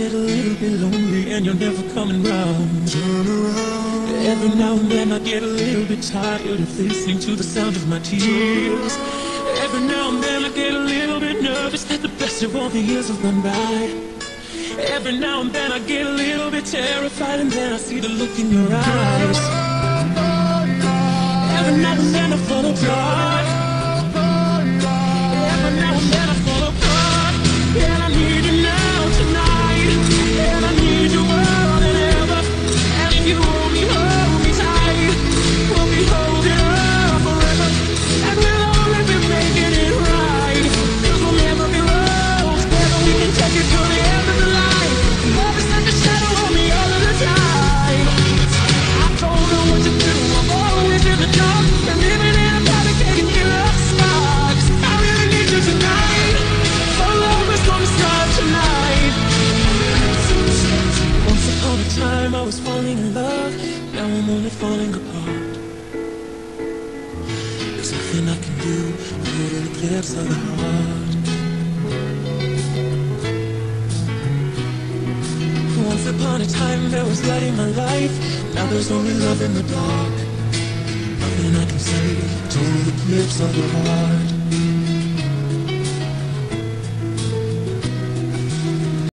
get a little bit lonely and you're never coming round. Turn around. Every now and then I get a little bit tired of listening to the sound of my tears. Every now and then I get a little bit nervous that the best of all the years have gone by. Every now and then I get a little bit terrified and then I see the look in your eyes. Every now and then I fall apart. There's nothing I can do. Put an eclipse of the heart. Upon a time there was light in my life. Now there's only love in the dark. Nothing I can say. to the lips of the heart.